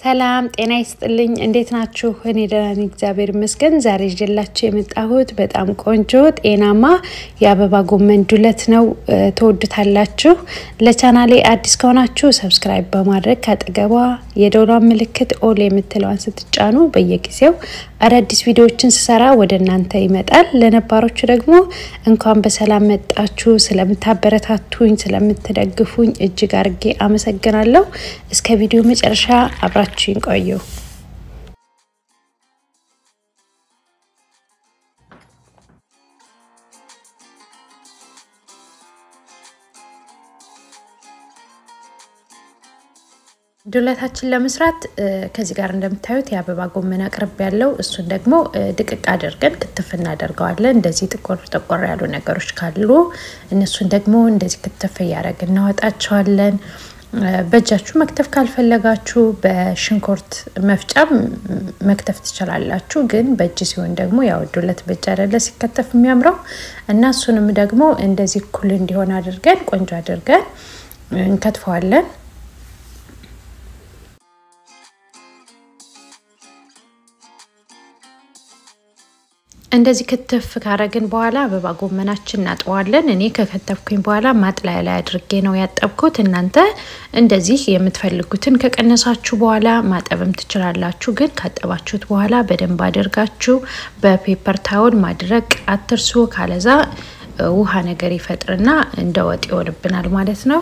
ሰላም ጤና ይስጥልኝ። እንዴት ናችሁ? እኔ ደህና ነኝ፣ እግዚአብሔር ይመስገን። ዛሬ ይዤላችሁ የመጣሁት በጣም ቆንጆ ጤናማ የአበባ ጎመን ዱለት ነው። ትወዱታላችሁ። ለቻናሌ አዲስ ከሆናችሁ subscribe በማድረግ ካጠገቧ የደውሏን ምልክት all የምትለዋን ስትጫኑ በየጊዜው አዳዲስ ቪዲዮዎችን ስሰራ ወደ እናንተ ይመጣል። ለነባሮቹ ደግሞ እንኳን በሰላም መጣችሁ። ስለምታበረታቱኝ፣ ስለምትደግፉኝ እጅግ አርጌ አመሰግናለሁ። እስከ ቪዲዮ መጨረሻ አብራችሁኝ ቆዩ። ዱለታችን ለመስራት ከዚህ ጋር እንደምታዩት የአበባ ጎመን አቅርብ ያለው እሱን ደግሞ ድቅቅ አድርገን ክትፍ እናደርገዋለን። እንደዚህ ጥቆር ጠቆር ያሉ ነገሮች ካሉ እነሱን ደግሞ እንደዚህ ክትፍ እያደረግን እናወጣቸዋለን። በእጃችሁ መክተፍ ካልፈለጋችሁ በሽንኩርት መፍጫ መክተፍ ትችላላችሁ። ግን በእጅ ሲሆን ደግሞ ያው ዱለት በእጅ አይደለ ሲከተፍ የሚያምረው እና እሱንም ደግሞ እንደዚህ እኩል እንዲሆን አድርገን ቆንጆ አድርገን እንከትፈዋለን። እንደዚህ ክትፍ ካረግን በኋላ አበባ ጎመናችን እናጥበዋለን። እኔ ከከተፍኩኝ በኋላ ማጥለያ ላይ አድርጌ ነው ያጠብኩት። እናንተ እንደዚህ የምትፈልጉትን ከቀነሳችሁ በኋላ ማጠብም ትችላላችሁ። ግን ካጠባችሁት በኋላ በደንብ አድርጋችሁ በፔፐር ታውል ማድረቅ አትርሱ። ካለዛ ውሃ ነገር ይፈጥርና እንደ ወጥ ይሆንብናል ማለት ነው።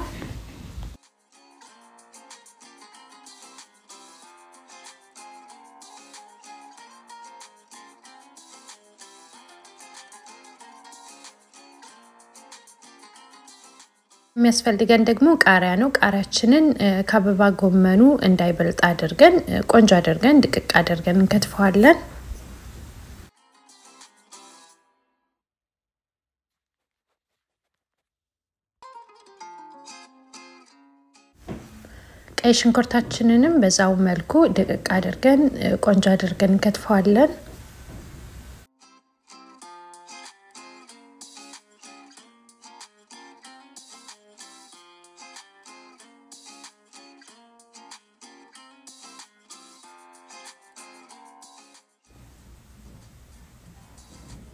የሚያስፈልገን ደግሞ ቃሪያ ነው። ቃሪያችንን ከአበባ ጎመኑ እንዳይበልጥ አድርገን ቆንጆ አድርገን ድቅቅ አድርገን እንከትፈዋለን። ቀይ ሽንኩርታችንንም በዛው መልኩ ድቅቅ አድርገን ቆንጆ አድርገን እንከትፈዋለን።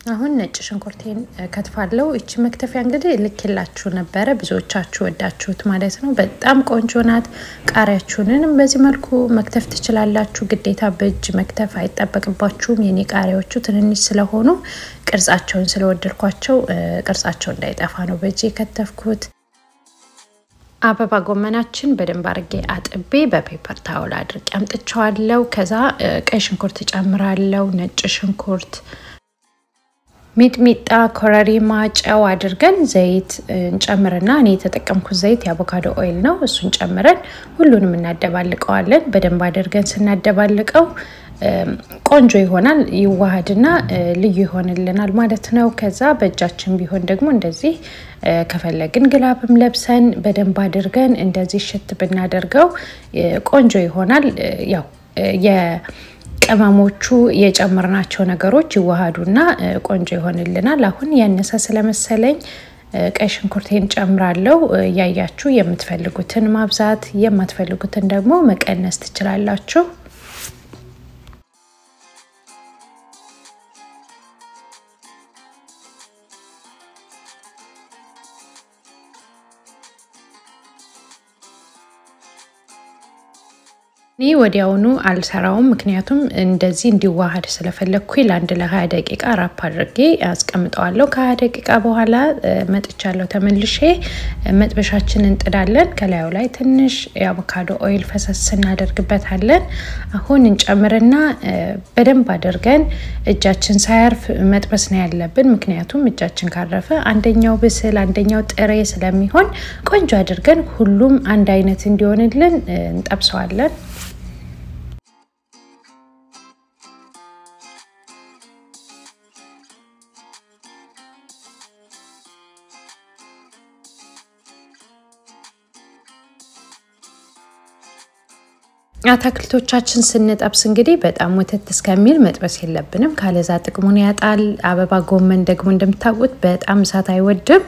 አሁን ነጭ ሽንኩርቴን ከትፋለው። እቺ መክተፊያ እንግዲህ ልኬላችሁ ነበረ፣ ብዙዎቻችሁ ወዳችሁት ማለት ነው። በጣም ቆንጆ ናት። ቃሪያችሁንንም በዚህ መልኩ መክተፍ ትችላላችሁ። ግዴታ በእጅ መክተፍ አይጠበቅባችሁም። የኔ ቃሪያዎቹ ትንንሽ ስለሆኑ ቅርጻቸውን ስለወደድኳቸው ቅርጻቸው እንዳይጠፋ ነው በእጅ የከተፍኩት። አበባ ጎመናችን በደንብ አርጌ አጥቤ በፔፐር ታውል አድርጌ አምጥቸዋለው። ከዛ ቀይ ሽንኩርት ጨምራለው፣ ነጭ ሽንኩርት ሚጥሚጣ፣ ኮረሪማ፣ ጨው አድርገን ዘይት እንጨምርና እኔ የተጠቀምኩት ዘይት የአቮካዶ oil ነው። እሱን ጨምረን ሁሉንም እናደባልቀዋለን። በደንብ አድርገን ስናደባልቀው ቆንጆ ይሆናል። ይዋሃድና ልዩ ይሆንልናል ማለት ነው። ከዛ በእጃችን ቢሆን ደግሞ እንደዚህ ከፈለግን glove ም ለብሰን በደንብ አድርገን እንደዚህ አሸት ብናደርገው ቆንጆ ይሆናል። ያው ቅመሞቹ የጨመርናቸው ነገሮች ይዋሃዱና ቆንጆ ይሆንልናል። አሁን ያነሰ ስለመሰለኝ ቀይ ሽንኩርቴን ጨምራለሁ። እያያችሁ የምትፈልጉትን ማብዛት የማትፈልጉትን ደግሞ መቀነስ ትችላላችሁ። እኔ ወዲያውኑ አልሰራውም፣ ምክንያቱም እንደዚህ እንዲዋሃድ ስለፈለግኩኝ ለአንድ ለሀያ ደቂቃ wrap አድርጌ አስቀምጠዋለሁ። ከሀያ ደቂቃ በኋላ መጥቻለሁ ተመልሼ። መጥበሻችን እንጥዳለን። ከላዩ ላይ ትንሽ የአቮካዶ oil ፈሰስ እናደርግበታለን። አሁን እንጨምርና በደንብ አድርገን እጃችን ሳያርፍ መጥበስ ነው ያለብን። ምክንያቱም እጃችን ካረፈ አንደኛው ብስል አንደኛው ጥሬ ስለሚሆን ቆንጆ አድርገን ሁሉም አንድ አይነት እንዲሆንልን እንጠብሰዋለን። አትክልቶቻችን ስንጠብስ እንግዲህ በጣም ወተት እስከሚል መጥበስ የለብንም፣ ካለዛ ጥቅሙን ያጣል። አበባ ጎመን ደግሞ እንደምታውቁት በጣም እሳት አይወድም።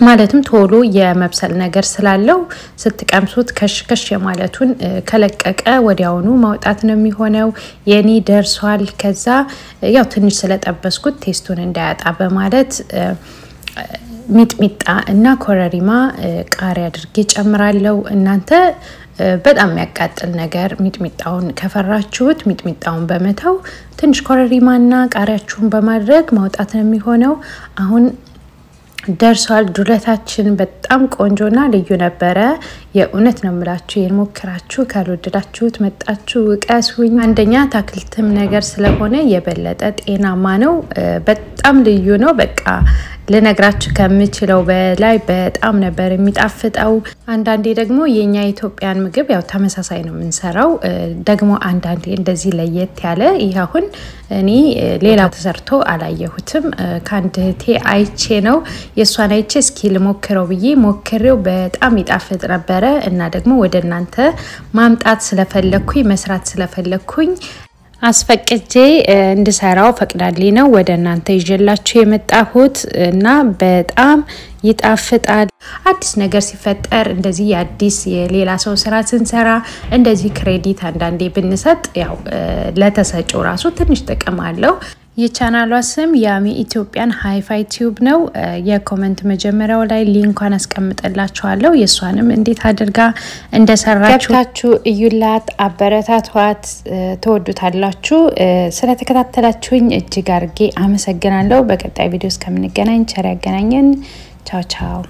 ማለትም ቶሎ የመብሰል ነገር ስላለው ስትቀምሱት ከሽከሽ የማለቱን ከለቀቀ ወዲያውኑ ማውጣት ነው የሚሆነው። የኔ ደርሷል። ከዛ ያው ትንሽ ስለጠበስኩት ቴስቱን እንዳያጣ በማለት ሚጥሚጣ እና ኮረሪማ ቃሪያ አድርጌ ጨምራለሁ። እናንተ በጣም የሚያቃጥል ነገር ሚጥሚጣውን ከፈራችሁት ሚጥሚጣውን በመተው ትንሽ ኮረሪማና ቃሪያችሁን በማድረግ ማውጣት ነው የሚሆነው። አሁን ደርሷል። ዱለታችን በጣም ቆንጆና ልዩ ነበረ። የእውነት ነው የምላችሁ። ይህን ካልወደዳችሁት መጣችሁ እቀሱኝ። አንደኛ አትክልትም ነገር ስለሆነ የበለጠ ጤናማ ነው። በጣም ልዩ ነው። በቃ ልነግራችሁ ከምችለው በላይ በጣም ነበር የሚጣፍጠው። አንዳንዴ ደግሞ የኛ የኢትዮጵያን ምግብ ያው ተመሳሳይ ነው የምንሰራው። ደግሞ አንዳንዴ እንደዚህ ለየት ያለ ይህ አሁን እኔ ሌላ ተሰርቶ አላየሁትም። ከአንድ እህቴ አይቼ ነው የእሷን አይቼ እስኪ ልሞክረው ብዬ ሞክሬው በጣም ይጣፍጥ ነበረ እና ደግሞ ወደ እናንተ ማምጣት ስለፈለግኩኝ መስራት ስለፈለግኩኝ አስፈቅጄ እንድሰራው ፈቅዳልኝ ነው ወደ እናንተ ይዤላችሁ የመጣሁት እና በጣም ይጣፍጣል። አዲስ ነገር ሲፈጠር እንደዚህ የአዲስ የሌላ ሰው ስራ ስንሰራ እንደዚህ credit አንዳንዴ ብንሰጥ ያው ለተሰጪው ራሱ ትንሽ ጥቅም አለው። የቻናሏ ስም ያሚ ኢትዮጵያን ሃይፋይ ቲዩብ ነው። የ comment መጀመሪያው ላይ link ዋን አስቀምጥላችኋለሁ። የእሷንም እንዴት አድርጋ እንደሰራችው ገብታችሁ እዩላት፣ አበረታቷት፣ ትወዱታላችሁ። ስለተከታተላችሁኝ እጅግ አርጌ አመሰግናለሁ። በቀጣይ ቪዲዮ እስከምንገናኝ ቸር ያገናኘን። ቻው ቻው።